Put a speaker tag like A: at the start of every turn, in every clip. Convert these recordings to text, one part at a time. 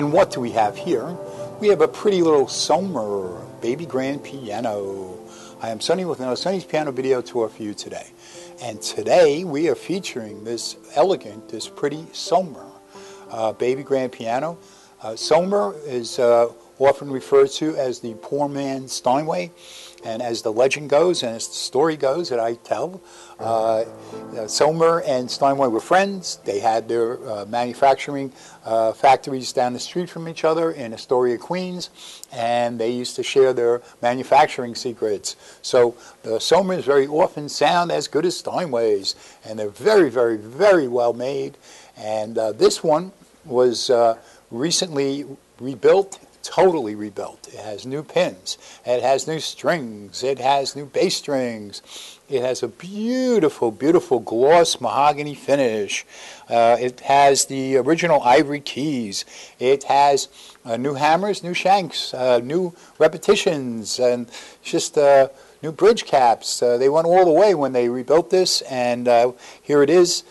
A: And what do we have here? We have a pretty little Sohmer baby grand piano. I am Sonny with another Sonny's Piano Video Tour for you today. And today we are featuring this elegant, this pretty Sohmer uh, baby grand piano. Uh, Sohmer is uh, often referred to as the poor man's Steinway. And as the legend goes, and as the story goes that I tell, uh, uh, Sohmer and Steinway were friends. They had their uh, manufacturing uh, factories down the street from each other in Astoria, Queens, and they used to share their manufacturing secrets. So the Sohmers very often sound as good as Steinways, and they're very, very, very well made. And uh, this one was uh, recently rebuilt totally rebuilt. It has new pins. It has new strings. It has new bass strings. It has a beautiful, beautiful gloss mahogany finish. Uh, it has the original ivory keys. It has uh, new hammers, new shanks, uh, new repetitions, and just uh, new bridge caps. Uh, they went all the way when they rebuilt this, and uh, here it is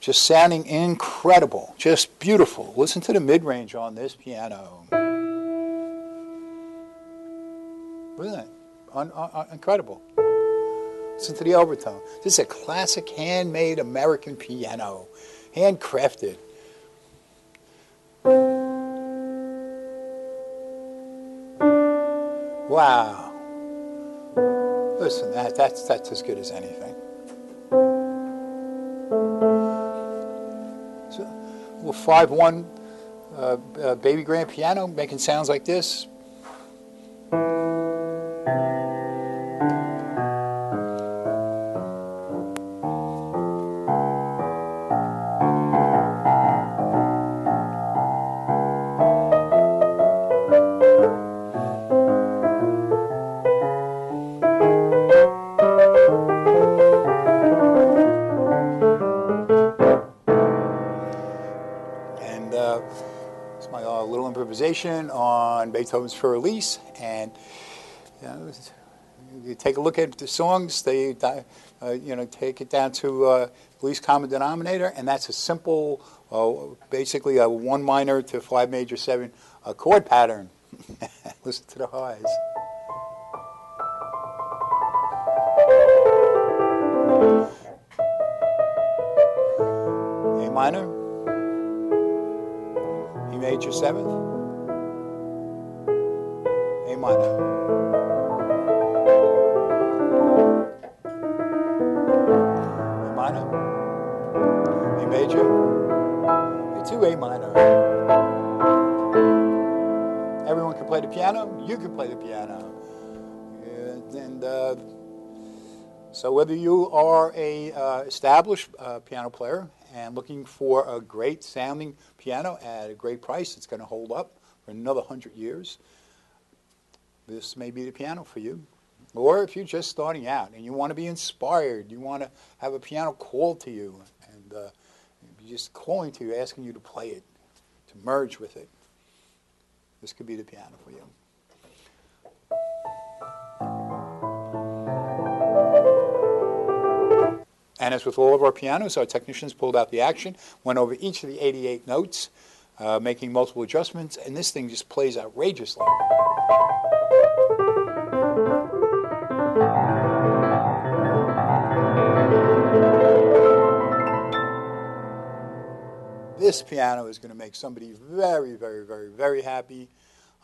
A: just sounding incredible, just beautiful. Listen to the mid range on this piano. Isn't it? Un- un- incredible. Listen to the overtone. This is a classic handmade American piano, handcrafted. Wow. Listen, that, that's, that's as good as anything. Little 5 1 uh, uh, baby grand piano making sounds like this. Improvisation on Beethoven's Für Elise, and you, know, you, take a look at the songs. They, uh, you know, take it down to uh, least common denominator, and that's a simple, uh, basically a one minor to five major seven chord pattern. Listen to the highs. A minor, E major seventh, minor. A minor, A major, A two A minor. Everyone can play the piano. You can play the piano. And uh, so, whether you are a uh, established uh, piano player and looking for a great sounding piano at a great price, it's going to hold up for another hundred years this may be the piano for you. Or if you're just starting out and you want to be inspired, you want to have a piano call to you and uh, just calling to you, asking you to play it, to merge with it, this could be the piano for you. And as with all of our pianos, our technicians pulled out the action, went over each of the 88 notes, uh, making multiple adjustments, and this thing just plays outrageously. This piano is going to make somebody very, very, very, very happy.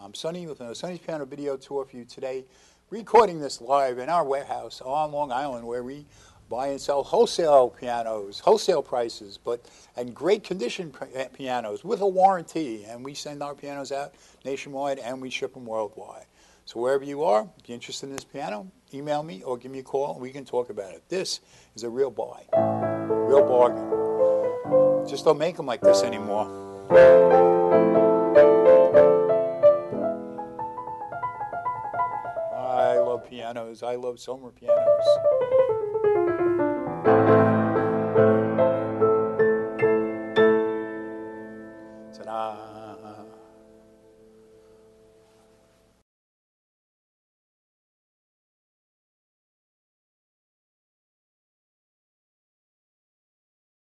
A: I'm Sonny with a Sonny's Piano Video Tour for you today, recording this live in our warehouse on Long Island where we buy and sell wholesale pianos, wholesale prices, but and great condition uh, pianos with a warranty. And we send our pianos out nationwide and we ship them worldwide. So wherever you are, if you're interested in this piano, email me or give me a call and we can talk about it. This is a real buy, real bargain. Just don't make them like this anymore. I love pianos. I love Sohmer pianos. uh,